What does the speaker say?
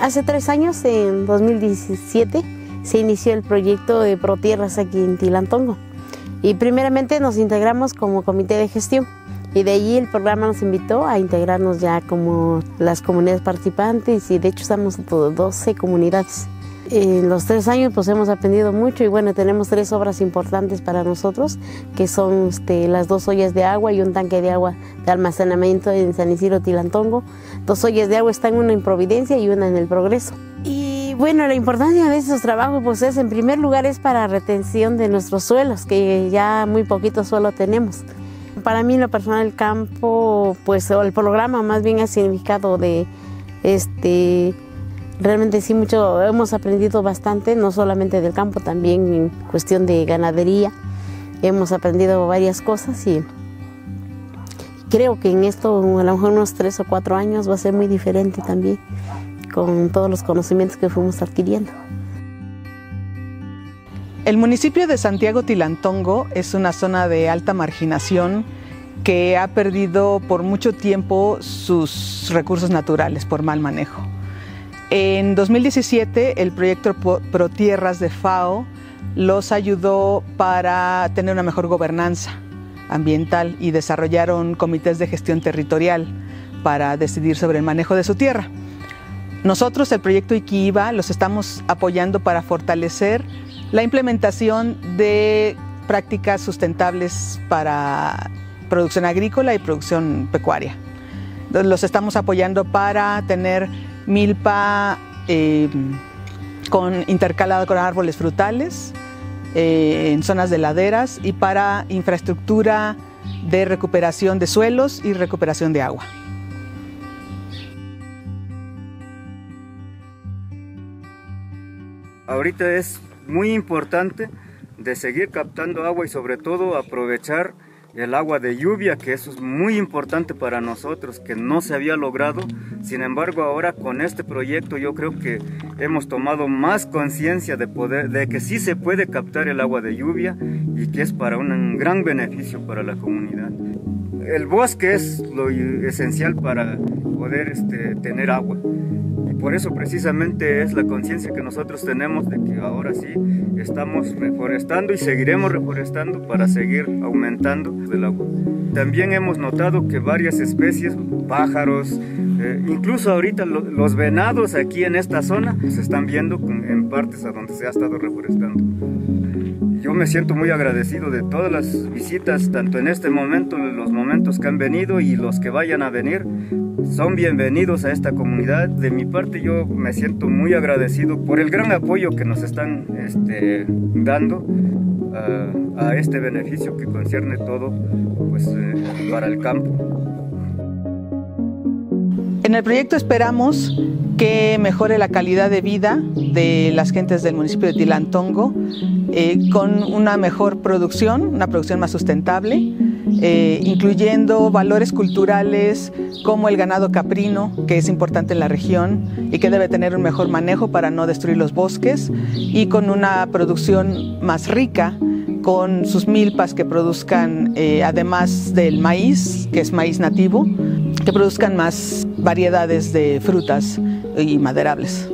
Hace tres años, en 2017, se inició el proyecto de ProTierras aquí en Tilantongo. Y primeramente nos integramos como comité de gestión. Y de allí el programa nos invitó a integrarnos ya como las comunidades participantes y de hecho estamos 12 comunidades. En los tres años pues hemos aprendido mucho y bueno, tenemos tres obras importantes para nosotros, que son este, las dos ollas de agua y un tanque de agua de almacenamiento en San Isidro Tilantongo. Dos ollas de agua están una en Providencia y una en El Progreso. Y bueno, la importancia de esos trabajos pues es en primer lugar es para retención de nuestros suelos, que ya muy poquito suelo tenemos. Para mí, lo personal, el campo, pues, o el programa más bien ha significado de, este, realmente sí, mucho, hemos aprendido bastante, no solamente del campo, también en cuestión de ganadería. Hemos aprendido varias cosas y creo que en esto, a lo mejor unos tres o cuatro años, va a ser muy diferente también con todos los conocimientos que fuimos adquiriendo. El municipio de Santiago Tilantongo es una zona de alta marginación que ha perdido por mucho tiempo sus recursos naturales por mal manejo. En 2017 el proyecto ProTierras de FAO los ayudó para tener una mejor gobernanza ambiental y desarrollaron comités de gestión territorial para decidir sobre el manejo de su tierra. Nosotros, el proyecto Iquiva, los estamos apoyando para fortalecer la implementación de prácticas sustentables para producción agrícola y producción pecuaria. Los estamos apoyando para tener milpa eh, con, intercalada con árboles frutales eh, en zonas de laderas y para infraestructura de recuperación de suelos y recuperación de agua. Ahorita es muy importante de seguir captando agua y sobre todo aprovechar el agua de lluvia, que eso es muy importante para nosotros, que no se había logrado. Sin embargo, ahora con este proyecto yo creo que hemos tomado más conciencia de, poder, de que sí se puede captar el agua de lluvia y que es para un gran beneficio para la comunidad. El bosque es lo esencial para poder este, tener agua por eso precisamente es la conciencia que nosotros tenemos de que ahora sí estamos reforestando y seguiremos reforestando para seguir aumentando el agua. También hemos notado que varias especies, pájaros, eh, incluso ahorita los venados aquí en esta zona se están viendo en partes a donde se ha estado reforestando. Yo me siento muy agradecido de todas las visitas, tanto en este momento, los momentos que han venido y los que vayan a venir, son bienvenidos a esta comunidad. De mi parte yo me siento muy agradecido por el gran apoyo que nos están este, dando a, este beneficio que concierne todo pues, eh, para el campo. En el proyecto esperamos que mejore la calidad de vida de las gentes del municipio de Tilantongo eh, con una mejor producción, una producción más sustentable, eh, incluyendo valores culturales como el ganado caprino, que es importante en la región y que debe tener un mejor manejo para no destruir los bosques, y con una producción más rica, con sus milpas que produzcan, eh, además del maíz, que es maíz nativo, que produzcan más variedades de frutas y maderables.